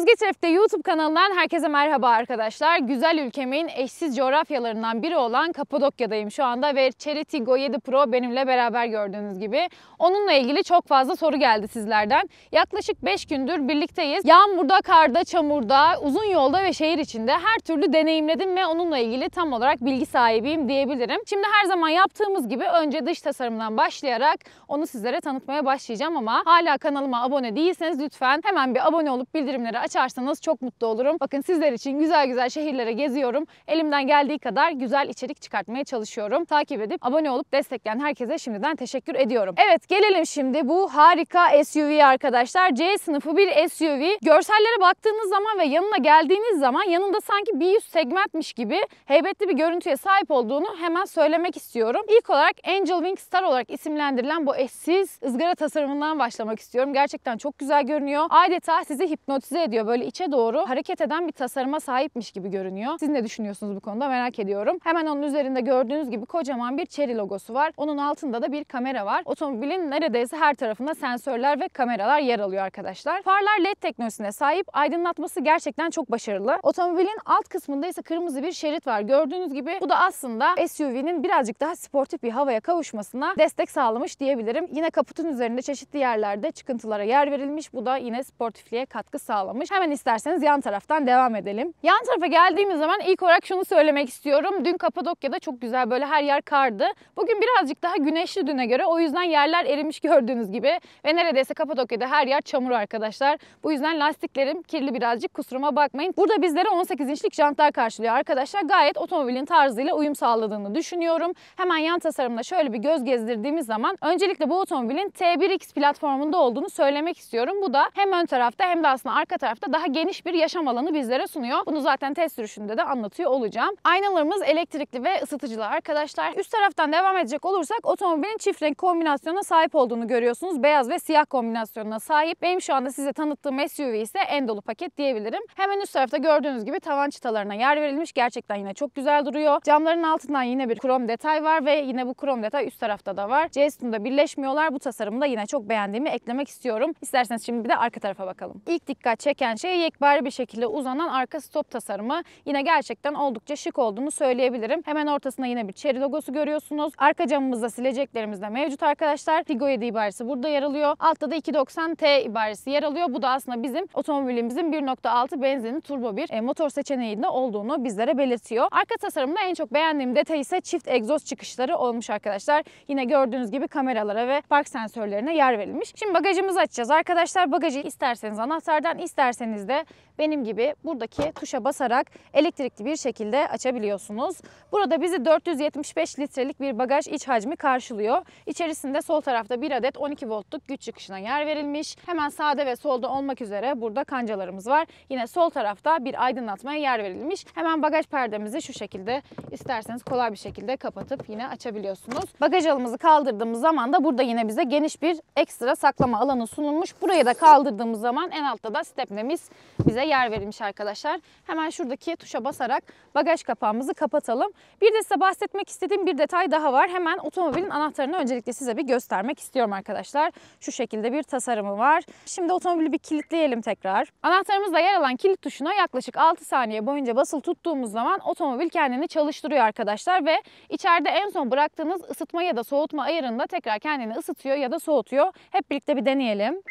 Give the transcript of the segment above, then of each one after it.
Özgeçref'te YouTube kanalından herkese merhaba arkadaşlar. Güzel ülkemin eşsiz coğrafyalarından biri olan Kapadokya'dayım şu anda ve Cherry Go 7 Pro benimle beraber gördüğünüz gibi. Onunla ilgili çok fazla soru geldi sizlerden. Yaklaşık 5 gündür birlikteyiz. Yağmurda, karda, çamurda, uzun yolda ve şehir içinde her türlü deneyimledim ve onunla ilgili tam olarak bilgi sahibiyim diyebilirim. Şimdi her zaman yaptığımız gibi önce dış tasarımdan başlayarak onu sizlere tanıtmaya başlayacağım ama hala kanalıma abone değilseniz lütfen hemen bir abone olup bildirimleri açarsanız çok mutlu olurum. Bakın sizler için güzel güzel şehirlere geziyorum. Elimden geldiği kadar güzel içerik çıkartmaya çalışıyorum. Takip edip abone olup destekleyen herkese şimdiden teşekkür ediyorum. Evet gelelim şimdi bu harika SUV arkadaşlar. C sınıfı bir SUV. Görsellere baktığınız zaman ve yanına geldiğiniz zaman yanında sanki bir üst segmentmiş gibi heybetli bir görüntüye sahip olduğunu hemen söylemek istiyorum. İlk olarak Angel Wing Star olarak isimlendirilen bu eşsiz ızgara tasarımından başlamak istiyorum. Gerçekten çok güzel görünüyor. Adeta sizi hipnotize ediyor. Böyle içe doğru hareket eden bir tasarıma sahipmiş gibi görünüyor. Siz ne düşünüyorsunuz bu konuda merak ediyorum. Hemen onun üzerinde gördüğünüz gibi kocaman bir Chery logosu var. Onun altında da bir kamera var. Otomobilin neredeyse her tarafında sensörler ve kameralar yer alıyor arkadaşlar. Farlar LED teknolojisine sahip. Aydınlatması gerçekten çok başarılı. Otomobilin alt kısmında ise kırmızı bir şerit var. Gördüğünüz gibi bu da aslında SUV'nin birazcık daha sportif bir havaya kavuşmasına destek sağlamış diyebilirim. Yine kaputun üzerinde çeşitli yerlerde çıkıntılara yer verilmiş. Bu da yine sportifliğe katkı sağlamış. Hemen isterseniz yan taraftan devam edelim. Yan tarafa geldiğimiz zaman ilk olarak şunu söylemek istiyorum. Dün Kapadokya'da çok güzel böyle her yer kardı. Bugün birazcık daha güneşli düne göre. O yüzden yerler erimiş gördüğünüz gibi. Ve neredeyse Kapadokya'da her yer çamur arkadaşlar. Bu yüzden lastiklerim kirli birazcık kusuruma bakmayın. Burada bizlere 18 inçlik jantlar karşılıyor arkadaşlar. Gayet otomobilin tarzıyla uyum sağladığını düşünüyorum. Hemen yan tasarımda şöyle bir göz gezdirdiğimiz zaman öncelikle bu otomobilin T1X platformunda olduğunu söylemek istiyorum. Bu da hem ön tarafta hem de aslında arka tarafta daha geniş bir yaşam alanı bizlere sunuyor. Bunu zaten test sürüşünde de anlatıyor olacağım. Aynalarımız elektrikli ve ısıtıcılı arkadaşlar. Üst taraftan devam edecek olursak otomobilin çift renk kombinasyonuna sahip olduğunu görüyorsunuz. Beyaz ve siyah kombinasyonuna sahip. Benim şu anda size tanıttığım SUV ise en dolu paket diyebilirim. Hemen üst tarafta gördüğünüz gibi tavan çıtalarına yer verilmiş. Gerçekten yine çok güzel duruyor. Camların altından yine bir krom detay var ve yine bu krom detay üst tarafta da var. C sütunda birleşmiyorlar. Bu tasarımı da yine çok beğendiğimi eklemek istiyorum. İsterseniz şimdi bir de arka tarafa bakalım. İlk dikkat çeken şey yekpare bir şekilde uzanan arka stop tasarımı. Yine gerçekten oldukça şık olduğunu söyleyebilirim. Hemen ortasında yine bir Chery logosu görüyorsunuz. Arka camımızda sileceklerimiz de mevcut arkadaşlar. Tigo 7 ibaresi burada yer alıyor. Altta da 290T ibaresi yer alıyor. Bu da aslında bizim otomobilimizin 1.6 benzinli turbo bir e, motor seçeneğinde olduğunu bizlere belirtiyor. Arka tasarımda en çok beğendiğim detay ise çift egzoz çıkışları olmuş arkadaşlar. Yine gördüğünüz gibi kameralara ve park sensörlerine yer verilmiş. Şimdi bagajımızı açacağız arkadaşlar. Bagajı isterseniz anahtardan isterseniz de benim gibi buradaki tuşa basarak elektrikli bir şekilde açabiliyorsunuz. Burada bizi 475 litrelik bir bagaj iç hacmi karşılıyor. İçerisinde sol tarafta bir adet 12 voltluk güç çıkışına yer verilmiş. Hemen sağda ve solda olmak üzere burada kancalarımız var. Yine sol tarafta bir aydınlatmaya yer verilmiş. Hemen bagaj perdemizi şu şekilde isterseniz kolay bir şekilde kapatıp yine açabiliyorsunuz. Bagaj alımızı kaldırdığımız zaman da burada yine bize geniş bir ekstra saklama alanı sunulmuş. Burayı da kaldırdığımız zaman en altta da stepnemiz bize yer verilmiş arkadaşlar. Hemen şuradaki tuşa basarak bagaj kapağımızı kapatalım. Bir de size bahsetmek istediğim bir detay daha var. Hemen otomobilin anahtarını öncelikle size bir göstermek istiyorum arkadaşlar. Şu şekilde bir tasarımı var. Şimdi otomobili bir kilitleyelim tekrar. Anahtarımızda yer alan kilit tuşuna yaklaşık 6 saniye boyunca basılı tuttuğumuz zaman otomobil kendini çalıştırıyor arkadaşlar ve içeride en son bıraktığınız ısıtma ya da soğutma ayarında tekrar kendini ısıtıyor ya da soğutuyor. Hep birlikte bir deneyelim.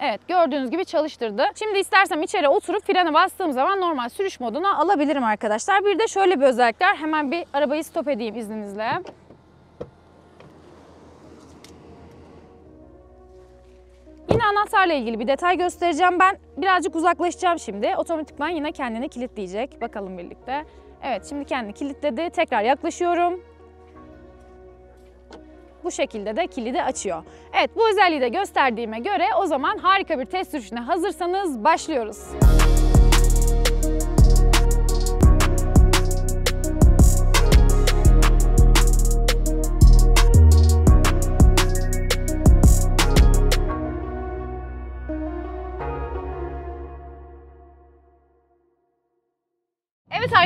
Evet gördüğünüz gibi çalıştırdı. Şimdi istersem içeri oturup frene bastığım zaman normal sürüş moduna alabilirim arkadaşlar. Bir de şöyle bir özellik var. Hemen bir arabayı stop edeyim izninizle. Yine anahtarla ilgili bir detay göstereceğim. Ben birazcık uzaklaşacağım şimdi. Otomatikman yine kendini kilitleyecek. Bakalım birlikte. Evet şimdi kendini kilitledi. Tekrar yaklaşıyorum. Bu şekilde de kilidi açıyor. Evet bu özelliği de gösterdiğime göre o zaman harika bir test sürüşüne hazırsanız başlıyoruz. Evet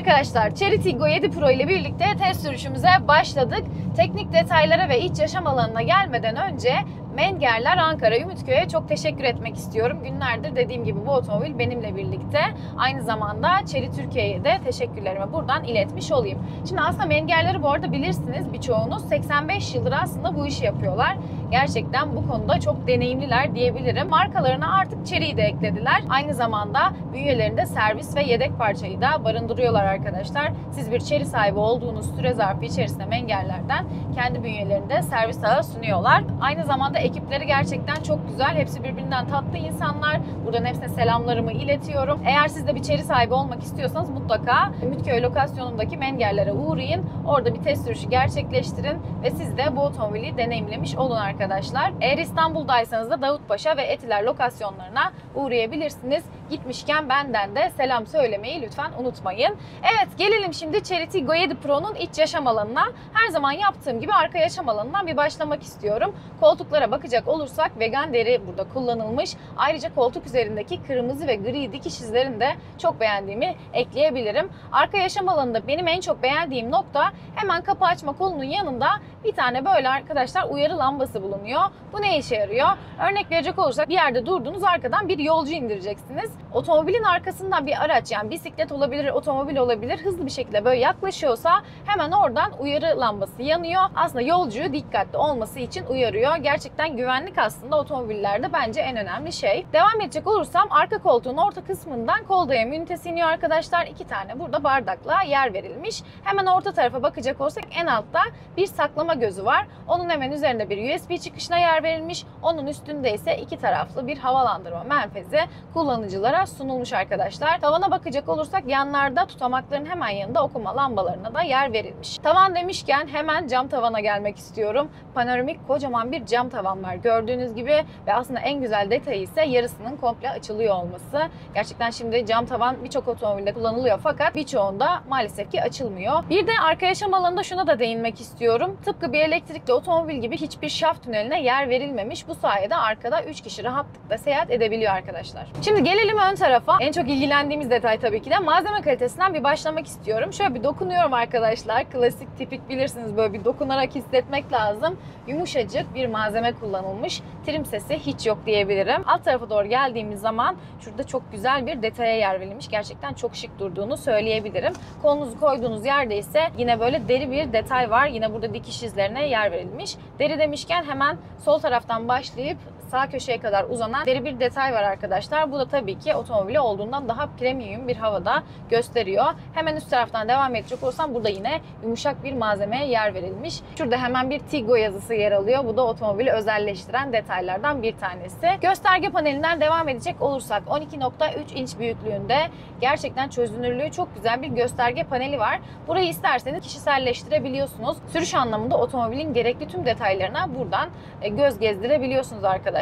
arkadaşlar, Chery Tiggo 7 Pro ile birlikte test sürüşümüze başladık. Teknik detaylara ve iç yaşam alanına gelmeden önce Mengerler Ankara Ümitköy'e çok teşekkür etmek istiyorum. Günlerdir dediğim gibi bu otomobil benimle birlikte. Aynı zamanda Çeri Türkiye'ye de teşekkürlerimi buradan iletmiş olayım. Şimdi aslında Mengerleri bu arada bilirsiniz birçoğunuz 85 yıldır aslında bu işi yapıyorlar. Gerçekten bu konuda çok deneyimliler diyebilirim. Markalarına artık Chery'yi de eklediler. Aynı zamanda bünyelerinde servis ve yedek parçayı da barındırıyorlar arkadaşlar. Siz bir Chery sahibi olduğunuz süre zarfı içerisinde mengerlerden kendi bünyelerinde servis ağı sunuyorlar. Aynı zamanda ekipleri gerçekten çok güzel. Hepsi birbirinden tatlı insanlar. Buradan hepsine selamlarımı iletiyorum. Eğer siz de bir Chery sahibi olmak istiyorsanız mutlaka Ümitköy lokasyonundaki mengerlere uğrayın. Orada bir test sürüşü gerçekleştirin ve siz de bu otomobili deneyimlemiş olun arkadaşlar. Eğer İstanbul'daysanız da Davutpaşa ve Etiler lokasyonlarına uğrayabilirsiniz. Gitmişken benden de selam söylemeyi lütfen unutmayın. Evet gelelim şimdi Chery Tiggo 7 Pro'nun iç yaşam alanına. Her zaman yaptığım gibi arka yaşam alanından bir başlamak istiyorum. Koltuklara bakacak olursak vegan deri burada kullanılmış. Ayrıca koltuk üzerindeki kırmızı ve gri dikiş izlerini de çok beğendiğimi ekleyebilirim. Arka yaşam alanında benim en çok beğendiğim nokta hemen kapı açma kolunun yanında bir tane böyle arkadaşlar uyarı lambası bulunuyor. Bu ne işe yarıyor? Örnek verecek olursak bir yerde durdunuz arkadan bir yolcu indireceksiniz. Otomobilin arkasından bir araç yani bisiklet olabilir, otomobil olabilir hızlı bir şekilde böyle yaklaşıyorsa hemen oradan uyarı lambası yanıyor. Aslında yolcuyu dikkatli olması için uyarıyor. Gerçekten güvenlik aslında otomobillerde bence en önemli şey. Devam edecek olursam arka koltuğun orta kısmından kol dayama ünitesi iniyor arkadaşlar. İki tane burada bardakla yer verilmiş. Hemen orta tarafa bakacak olursak en altta bir saklama gözü var. Onun hemen üzerinde bir USB çıkışına yer verilmiş. Onun üstünde ise iki taraflı bir havalandırma menfezi kullanıcılara sunulmuş arkadaşlar. Tavana bakacak olursak yanlarda tutamakların hemen yanında okuma lambalarına da yer verilmiş. Tavan demişken hemen cam tavana gelmek istiyorum. Panoramik kocaman bir cam tavan var gördüğünüz gibi ve aslında en güzel detayı ise yarısının komple açılıyor olması. Gerçekten şimdi cam tavan birçok otomobilde kullanılıyor fakat birçoğunda maalesef ki açılmıyor. Bir de arka yaşam alanında şuna da değinmek istiyorum. Tıpkı bir elektrikli otomobil gibi hiçbir şaft tüneline yer verilmemiş. Bu sayede arkada 3 kişi rahatlıkla seyahat edebiliyor arkadaşlar. Şimdi gelelim ön tarafa. En çok ilgilendiğimiz detay tabii ki de malzeme kalitesinden bir başlamak istiyorum. Şöyle bir dokunuyorum arkadaşlar. Klasik tipik bilirsiniz böyle bir dokunarak hissetmek lazım. Yumuşacık bir malzeme kullanılmış. Trim sesi hiç yok diyebilirim. Alt tarafa doğru geldiğimiz zaman şurada çok güzel bir detaya yer verilmiş. Gerçekten çok şık durduğunu söyleyebilirim. Kolunuzu koyduğunuz yerde ise yine böyle deri bir detay var. Yine burada dikiş izlerine yer verilmiş. Deri demişken hemen sol taraftan başlayıp sağ köşeye kadar uzanan deri bir detay var arkadaşlar. Bu da tabii ki otomobili olduğundan daha premium bir havada gösteriyor. Hemen üst taraftan devam edecek olursam burada yine yumuşak bir malzemeye yer verilmiş. Şurada hemen bir Tiggo yazısı yer alıyor. Bu da otomobili özelleştiren detaylardan bir tanesi. Gösterge panelinden devam edecek olursak 12.3 inç büyüklüğünde gerçekten çözünürlüğü çok güzel bir gösterge paneli var. Burayı isterseniz kişiselleştirebiliyorsunuz. Sürüş anlamında otomobilin gerekli tüm detaylarına buradan e, göz gezdirebiliyorsunuz arkadaşlar.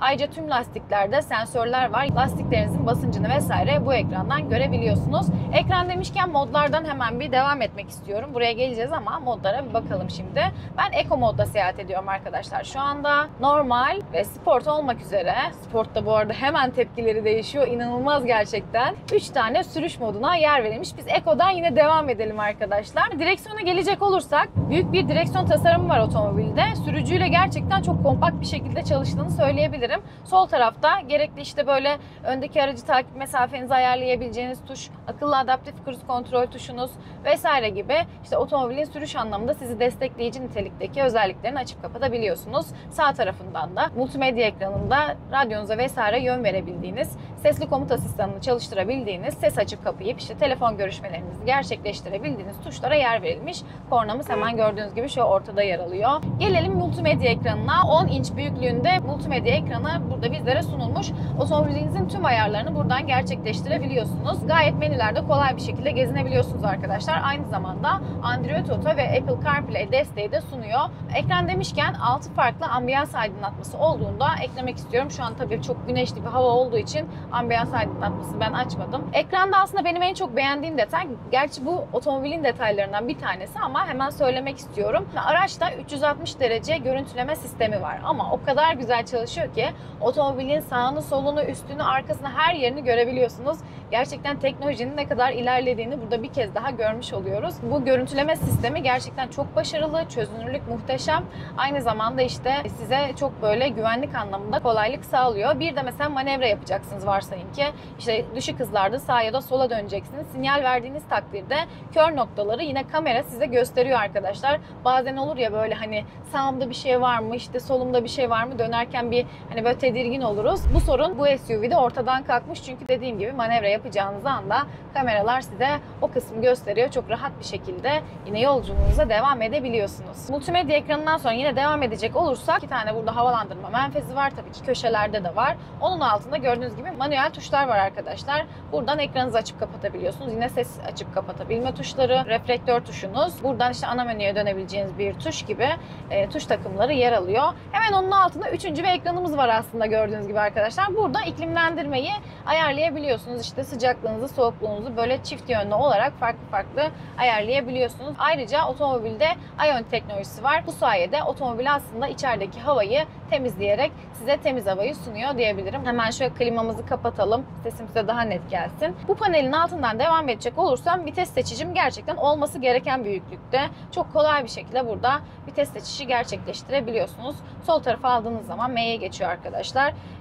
Ayrıca tüm lastiklerde sensörler var. Lastiklerinizin basıncını vesaire bu ekrandan görebiliyorsunuz. Ekran demişken modlardan hemen bir devam etmek istiyorum. Buraya geleceğiz ama modlara bir bakalım şimdi. Ben Eco modda seyahat ediyorum arkadaşlar. Şu anda normal ve sport olmak üzere. Sportta bu arada hemen tepkileri değişiyor. İnanılmaz gerçekten. 3 tane sürüş moduna yer verilmiş. Biz Eco'dan yine devam edelim arkadaşlar. Direksiyona gelecek olursak büyük bir direksiyon tasarımı var otomobilde. Sürücüyle gerçekten çok kompakt bir şekilde çalıştığını söyleyebilirim. Sol tarafta gerekli işte böyle öndeki aracı takip mesafenizi ayarlayabileceğiniz tuş, akıllı adaptif cruise kontrol tuşunuz vesaire gibi işte otomobilin sürüş anlamında sizi destekleyici nitelikteki özelliklerini açıp kapatabiliyorsunuz. Sağ tarafından da multimedya ekranında radyonuza vesaire yön verebildiğiniz, sesli komut asistanını çalıştırabildiğiniz, ses açıp kapayıp işte telefon görüşmelerinizi gerçekleştirebildiğiniz tuşlara yer verilmiş. Kornamız hemen gördüğünüz gibi şu ortada yer alıyor. Gelelim multimedya ekranına. 10 inç büyüklüğünde multimedya ekranı burada bizlere sunulmuş. Otomobilinizin tüm ayarlarını buradan gerçekleştirebiliyorsunuz. Gayet menülerde kolay bir şekilde gezinebiliyorsunuz arkadaşlar. Aynı zamanda Android Auto ve Apple CarPlay desteği de sunuyor. Ekran demişken 6 farklı ambiyans aydınlatması olduğunda eklemek istiyorum. Şu an tabii çok güneşli bir hava olduğu için ambiyans aydınlatması ben açmadım. Ekranda aslında benim en çok beğendiğim detay, gerçi bu otomobilin detaylarından bir tanesi ama hemen söylemek istiyorum. Araçta 360 derece görüntüleme sistemi var ama o kadar güzel çalışıyor ki Otomobilin sağını, solunu, üstünü, arkasını her yerini görebiliyorsunuz. Gerçekten teknolojinin ne kadar ilerlediğini burada bir kez daha görmüş oluyoruz. Bu görüntüleme sistemi gerçekten çok başarılı, çözünürlük muhteşem. Aynı zamanda işte size çok böyle güvenlik anlamında kolaylık sağlıyor. Bir de mesela manevra yapacaksınız varsayın ki işte düşük hızlarda sağa ya da sola döneceksiniz. Sinyal verdiğiniz takdirde kör noktaları yine kamera size gösteriyor arkadaşlar. Bazen olur ya böyle hani sağımda bir şey var mı işte solumda bir şey var mı dönerken bir hani böyle tedirgin oluruz. Bu sorun bu SUV'de ortadan kalkmış çünkü dediğim gibi manevra yapacağınız anda kameralar size o kısmı gösteriyor. Çok rahat bir şekilde yine yolculuğunuza devam edebiliyorsunuz. Multimedya ekranından sonra yine devam edecek olursak iki tane burada havalandırma menfezi var tabii ki köşelerde de var. Onun altında gördüğünüz gibi manuel tuşlar var arkadaşlar. Buradan ekranınızı açıp kapatabiliyorsunuz. Yine ses açıp kapatabilme tuşları, reflektör tuşunuz. Buradan işte ana menüye dönebileceğiniz bir tuş gibi e, tuş takımları yer alıyor. Hemen onun altında üçüncü bir ekranımız var aslında gördüğünüz gibi arkadaşlar. Burada iklimlendirmeyi ayarlayabiliyorsunuz. İşte sıcaklığınızı, soğukluğunuzu böyle çift yönlü olarak farklı farklı ayarlayabiliyorsunuz. Ayrıca otomobilde ion teknolojisi var. Bu sayede otomobil aslında içerideki havayı temizleyerek size temiz havayı sunuyor diyebilirim. Hemen şöyle klimamızı kapatalım. Sesim size daha net gelsin. Bu panelin altından devam edecek olursam vites seçicim gerçekten olması gereken büyüklükte. Çok kolay bir şekilde burada vites seçişi gerçekleştirebiliyorsunuz. Sol tarafa aldığınız zaman M'ye geçiyor arkadaşlar.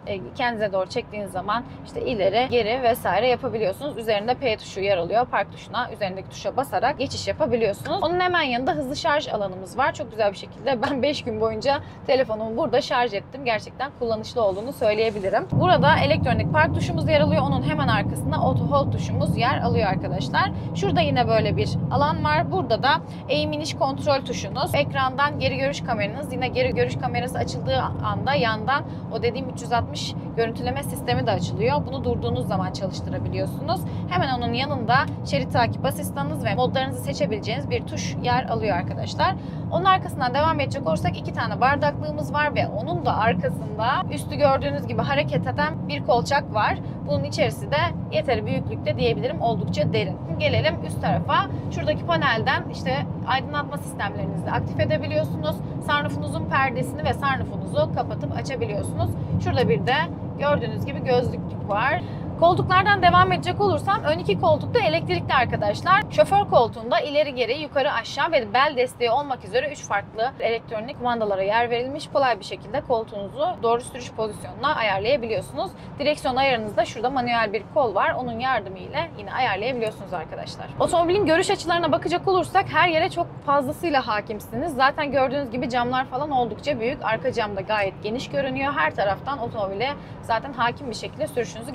E, kendinize doğru çektiğiniz zaman işte ileri, geri vesaire yapabiliyorsunuz. Üzerinde P tuşu yer alıyor. Park tuşuna üzerindeki tuşa basarak geçiş yapabiliyorsunuz. Onun hemen yanında hızlı şarj alanımız var. Çok güzel bir şekilde ben 5 gün boyunca telefonumu burada şarj ettim. Gerçekten kullanışlı olduğunu söyleyebilirim. Burada elektronik park tuşumuz yer alıyor. Onun hemen arkasında auto hold tuşumuz yer alıyor arkadaşlar. Şurada yine böyle bir alan var. Burada da eğim iniş kontrol tuşunuz. Ekrandan geri görüş kameranız. Yine geri görüş kamerası açıldığı anda yandan o dediğim 360 görüntüleme sistemi de açılıyor. Bunu durduğunuz zaman çalıştırabiliyorsunuz. Hemen onun yanında şerit takip asistanınız ve modlarınızı seçebileceğiniz bir tuş yer alıyor arkadaşlar. Onun arkasından devam edecek olursak iki tane bardaklığımız var ve onun da arkasında üstü gördüğünüz gibi hareket eden bir kolçak var. Bunun içerisi de yeteri büyüklükte diyebilirim oldukça derin. Gelelim üst tarafa. Şuradaki panelden işte aydınlatma sistemlerinizi aktif edebiliyorsunuz. Sunroofunuzun perdesini ve sunroofunuzu kapatıp açabiliyorsunuz. Şurada bir de gördüğünüz gibi gözlüklük var. Koltuklardan devam edecek olursam ön iki koltukta elektrikli arkadaşlar. Şoför koltuğunda ileri geri yukarı aşağı ve bel desteği olmak üzere 3 farklı elektronik kumandalara yer verilmiş. Kolay bir şekilde koltuğunuzu doğru sürüş pozisyonuna ayarlayabiliyorsunuz. Direksiyon ayarınızda şurada manuel bir kol var. Onun yardımıyla yine ayarlayabiliyorsunuz arkadaşlar. Otomobilin görüş açılarına bakacak olursak her yere çok fazlasıyla hakimsiniz. Zaten gördüğünüz gibi camlar falan oldukça büyük. Arka cam da gayet geniş görünüyor. Her taraftan otomobile zaten hakim bir şekilde sürüşünüzü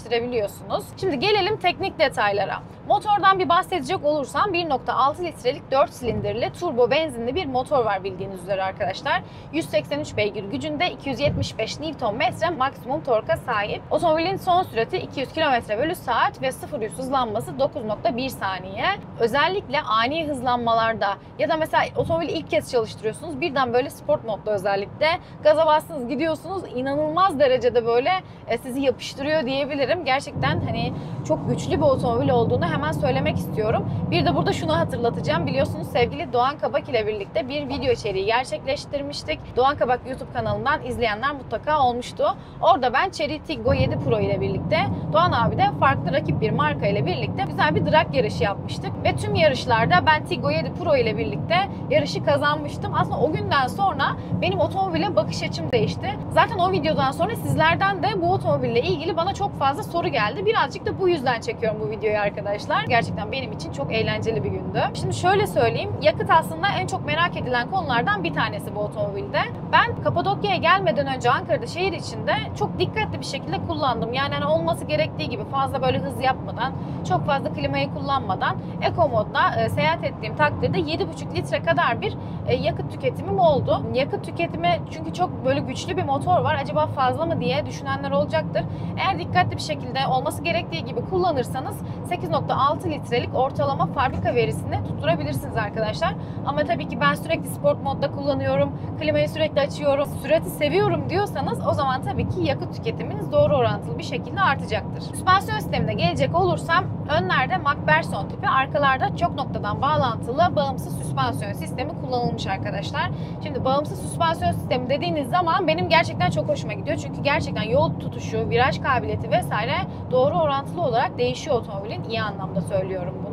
gerçekleştirebiliyorsunuz. Şimdi gelelim teknik detaylara. Motordan bir bahsedecek olursam 1.6 litrelik 4 silindirli turbo benzinli bir motor var bildiğiniz üzere arkadaşlar. 183 beygir gücünde 275 Nm maksimum torka sahip. Otomobilin son sürati 200 km bölü saat ve 0 100 hızlanması 9.1 saniye. Özellikle ani hızlanmalarda ya da mesela otomobili ilk kez çalıştırıyorsunuz birden böyle sport modda özellikle gaza bastınız gidiyorsunuz inanılmaz derecede böyle e, sizi yapıştırıyor diyebilirim. Gerçekten hani çok güçlü bir otomobil olduğunu hemen söylemek istiyorum. Bir de burada şunu hatırlatacağım. Biliyorsunuz sevgili Doğan Kabak ile birlikte bir video içeriği gerçekleştirmiştik. Doğan Kabak YouTube kanalından izleyenler mutlaka olmuştu. Orada ben Chery Tiggo 7 Pro ile birlikte Doğan abi de farklı rakip bir marka ile birlikte güzel bir drag yarışı yapmıştık. Ve tüm yarışlarda ben Tiggo 7 Pro ile birlikte yarışı kazanmıştım. Aslında o günden sonra benim otomobile bakış açım değişti. Zaten o videodan sonra sizlerden de bu otomobille ilgili bana çok fazla soru geldi. Birazcık da bu yüzden çekiyorum bu videoyu arkadaşlar. Gerçekten benim için çok eğlenceli bir gündü. Şimdi şöyle söyleyeyim. Yakıt aslında en çok merak edilen konulardan bir tanesi bu otomobilde. Ben Kapadokya'ya gelmeden önce Ankara'da şehir içinde çok dikkatli bir şekilde kullandım. Yani hani olması gerektiği gibi fazla böyle hız yapmadan, çok fazla klimayı kullanmadan Eco modda e, seyahat ettiğim takdirde 7,5 litre kadar bir e, yakıt tüketimim oldu. Yakıt tüketimi çünkü çok böyle güçlü bir motor var. Acaba fazla mı diye düşünenler olacaktır. Eğer dikkatli bir şekilde olması gerektiği gibi kullanırsanız 8.6 litrelik ortalama fabrika verisini tutturabilirsiniz arkadaşlar. Ama tabii ki ben sürekli sport modda kullanıyorum, klimayı sürekli açıyorum, sürati seviyorum diyorsanız o zaman tabii ki yakıt tüketiminiz doğru orantılı bir şekilde artacaktır. Süspansiyon sistemine gelecek olursam Önlerde McPherson tipi, arkalarda çok noktadan bağlantılı bağımsız süspansiyon sistemi kullanılmış arkadaşlar. Şimdi bağımsız süspansiyon sistemi dediğiniz zaman benim gerçekten çok hoşuma gidiyor. Çünkü gerçekten yol tutuşu, viraj kabiliyeti vesaire doğru orantılı olarak değişiyor otomobilin. iyi anlamda söylüyorum bunu.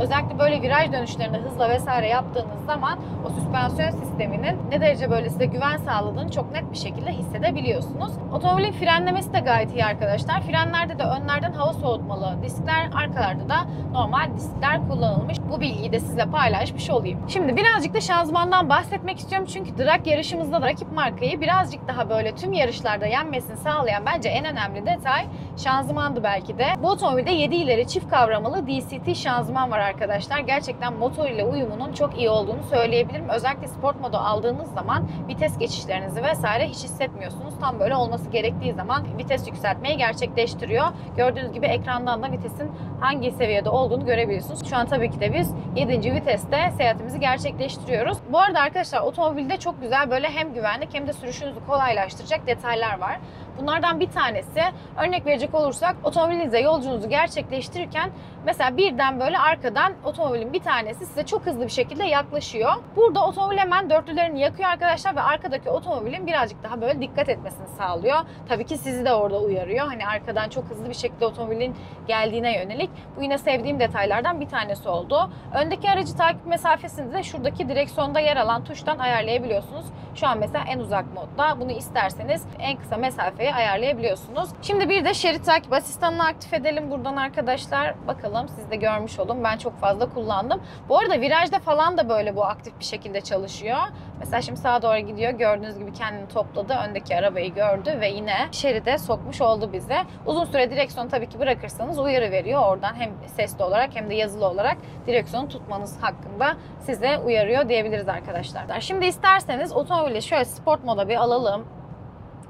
Özellikle böyle viraj dönüşlerinde hızla vesaire yaptığınız zaman o süspansiyon sisteminin ne derece böyle size güven sağladığını çok net bir şekilde hissedebiliyorsunuz. Otomobilin frenlemesi de gayet iyi arkadaşlar. Frenlerde de önlerden hava soğutmalı diskler, arkalarda da normal diskler kullanılmış. Bu bilgiyi de sizle paylaşmış olayım. Şimdi birazcık da şanzımandan bahsetmek istiyorum. Çünkü drag yarışımızda da rakip markayı birazcık daha böyle tüm yarışlarda yenmesini sağlayan bence en önemli detay şanzımandı belki de. Bu otomobilde 7 ileri çift kavramalı DCT şanzıman var arkadaşlar. Gerçekten motor ile uyumunun çok iyi olduğunu söyleyebilirim. Özellikle sport modu aldığınız zaman vites geçişlerinizi vesaire hiç hissetmiyorsunuz. Tam böyle olması gerektiği zaman vites yükseltmeyi gerçekleştiriyor. Gördüğünüz gibi ekrandan da vitesin hangi seviyede olduğunu görebiliyorsunuz. Şu an tabii ki de biz 7. viteste seyahatimizi gerçekleştiriyoruz. Bu arada arkadaşlar otomobilde çok güzel böyle hem güvenlik hem de sürüşünüzü kolaylaştıracak detaylar var. Bunlardan bir tanesi örnek verecek olursak otomobilinizde yolculuğunuzu gerçekleştirirken mesela birden böyle arkadan otomobilin bir tanesi size çok hızlı bir şekilde yaklaşıyor. Burada otomobil hemen dörtlülerini yakıyor arkadaşlar ve arkadaki otomobilin birazcık daha böyle dikkat etmesini sağlıyor. Tabii ki sizi de orada uyarıyor. Hani arkadan çok hızlı bir şekilde otomobilin geldiğine yönelik. Bu yine sevdiğim detaylardan bir tanesi oldu. Öndeki aracı takip mesafesini de şuradaki direksiyonda yer alan tuştan ayarlayabiliyorsunuz. Şu an mesela en uzak modda. Bunu isterseniz en kısa mesafeyi ayarlayabiliyorsunuz. Şimdi bir de şerit takip asistanını aktif edelim buradan arkadaşlar. Bakalım siz de görmüş olun. Ben çok fazla kullandım. Bu arada virajda falan da böyle bu aktif bir şekilde çalışıyor. Mesela şimdi sağa doğru gidiyor. Gördüğünüz gibi kendini topladı. Öndeki arabayı gördü ve yine şeride sokmuş oldu bize. Uzun süre direksiyon tabii ki bırakırsanız uyarı veriyor. Oradan hem sesli olarak hem de yazılı olarak direksiyonu tutmanız hakkında size uyarıyor diyebiliriz arkadaşlar. Şimdi isterseniz otomobili şöyle sport moda bir alalım.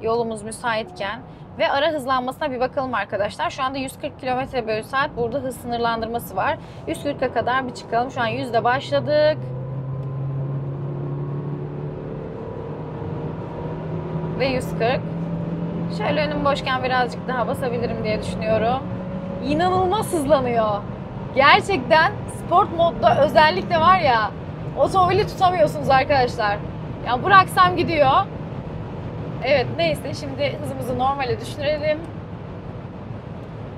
Yolumuz müsaitken ve ara hızlanmasına bir bakalım arkadaşlar. Şu anda 140 km bölü saat burada hız sınırlandırması var. 140'a kadar bir çıkalım. Şu an 100'de başladık. Ve 140. Şöyle önüm boşken birazcık daha basabilirim diye düşünüyorum. İnanılmaz hızlanıyor. Gerçekten sport modda özellikle var ya otomobili tutamıyorsunuz arkadaşlar. Ya bıraksam gidiyor. Evet neyse şimdi hızımızı normale düşürelim.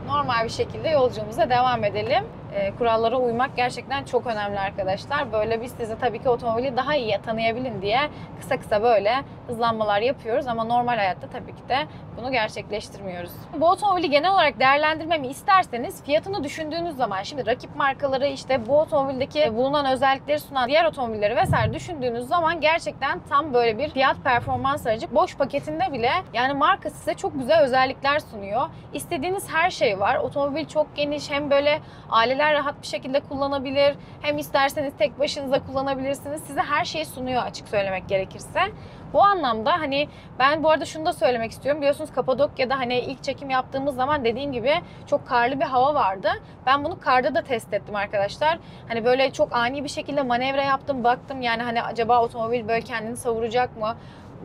Normal bir şekilde yolculuğumuza devam edelim. E, kurallara uymak gerçekten çok önemli arkadaşlar. Böyle biz size tabii ki otomobili daha iyi tanıyabilin diye kısa kısa böyle hızlanmalar yapıyoruz ama normal hayatta tabii ki de bunu gerçekleştirmiyoruz. Bu otomobili genel olarak değerlendirmemi isterseniz fiyatını düşündüğünüz zaman şimdi rakip markaları işte bu otomobildeki bulunan özellikleri sunan diğer otomobilleri vesaire düşündüğünüz zaman gerçekten tam böyle bir fiyat performans aracı. Boş paketinde bile yani marka size çok güzel özellikler sunuyor. İstediğiniz her şey var. Otomobil çok geniş hem böyle aileler rahat bir şekilde kullanabilir. Hem isterseniz tek başınıza kullanabilirsiniz. Size her şeyi sunuyor açık söylemek gerekirse. Bu anlamda hani ben bu arada şunu da söylemek istiyorum. Biliyorsunuz Kapadokya'da hani ilk çekim yaptığımız zaman dediğim gibi çok karlı bir hava vardı. Ben bunu karda da test ettim arkadaşlar. Hani böyle çok ani bir şekilde manevra yaptım, baktım yani hani acaba otomobil böyle kendini savuracak mı?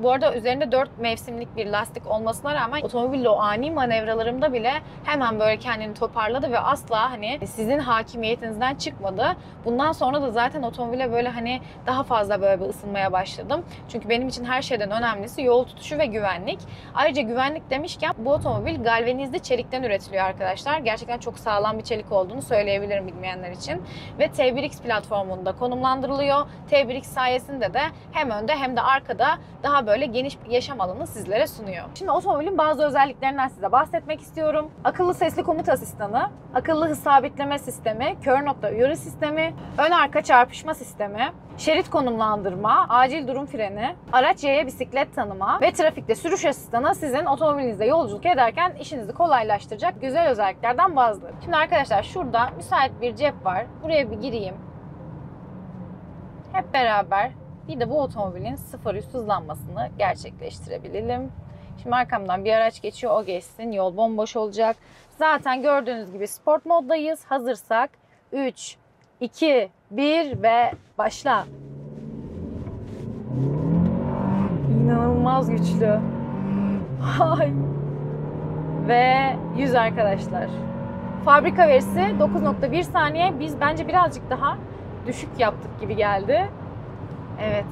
Bu arada üzerinde 4 mevsimlik bir lastik olmasına rağmen otomobille o ani manevralarımda bile hemen böyle kendini toparladı ve asla hani sizin hakimiyetinizden çıkmadı. Bundan sonra da zaten otomobile böyle hani daha fazla böyle bir ısınmaya başladım. Çünkü benim için her şeyden önemlisi yol tutuşu ve güvenlik. Ayrıca güvenlik demişken bu otomobil galvanizli çelikten üretiliyor arkadaşlar. Gerçekten çok sağlam bir çelik olduğunu söyleyebilirim bilmeyenler için. Ve T1X platformunda konumlandırılıyor. T1X sayesinde de hem önde hem de arkada daha böyle geniş bir yaşam alanı sizlere sunuyor. Şimdi otomobilin bazı özelliklerinden size bahsetmek istiyorum. Akıllı sesli komut asistanı, akıllı hız sabitleme sistemi, kör nokta uyarı sistemi, ön arka çarpışma sistemi, şerit konumlandırma, acil durum freni, araç yaya bisiklet tanıma ve trafikte sürüş asistanı sizin otomobilinizde yolculuk ederken işinizi kolaylaştıracak güzel özelliklerden bazıları. Şimdi arkadaşlar şurada müsait bir cep var. Buraya bir gireyim. Hep beraber bir de bu otomobilin sıfır üst hızlanmasını gerçekleştirebilelim. Şimdi arkamdan bir araç geçiyor o geçsin. Yol bomboş olacak. Zaten gördüğünüz gibi sport moddayız. Hazırsak 3, 2, 1 ve başla. İnanılmaz güçlü. Ay. Ve 100 arkadaşlar. Fabrika verisi 9.1 saniye. Biz bence birazcık daha düşük yaptık gibi geldi. Evet.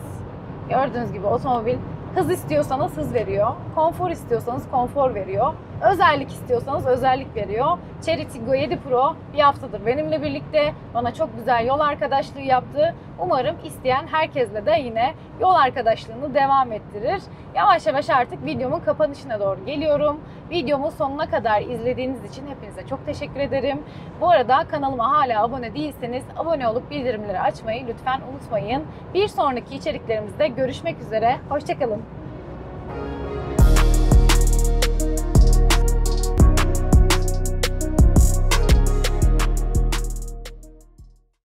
Gördüğünüz gibi otomobil hız istiyorsanız hız veriyor. Konfor istiyorsanız konfor veriyor. Özellik istiyorsanız özellik veriyor. Chery Tiggo 7 Pro bir haftadır benimle birlikte bana çok güzel yol arkadaşlığı yaptı. Umarım isteyen herkesle de yine yol arkadaşlığını devam ettirir. Yavaş yavaş artık videomun kapanışına doğru geliyorum. Videomu sonuna kadar izlediğiniz için hepinize çok teşekkür ederim. Bu arada kanalıma hala abone değilseniz abone olup bildirimleri açmayı lütfen unutmayın. Bir sonraki içeriklerimizde görüşmek üzere. Hoşçakalın.